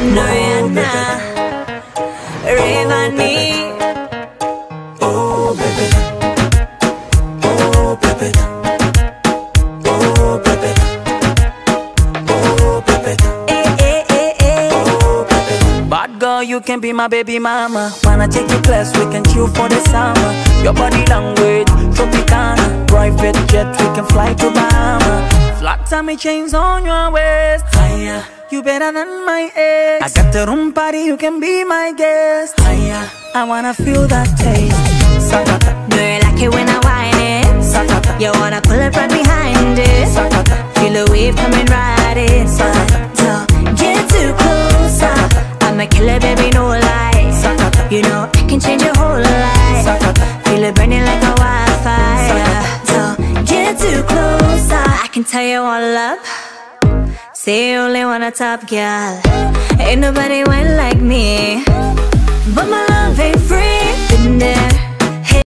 Noriana, Rayvanny. Oh, baby. Oh, baby. Oh, baby. Baby. Oh, baby. Bad girl, you can be my baby mama. Wanna take you class, we can chill for the summer. Your body language, Tropicana. Private jet, we can fly to Bahama. Flat tummy chains on your waist. Higher, you better than my ex. I got the room party, you can be my guest. Oh, Higher, I wanna feel that taste. Sakata, you like it when I whine it? sakata, You wanna pull up right behind it? sakata. Feel the wave coming right in. Don't get too close. I'm a killer, baby, no lie. You know I can change your whole life. Feel it burning like a wildfire. Don't get too close. I can tell you all up. Say you only want a top girl. Ain't nobody went like me.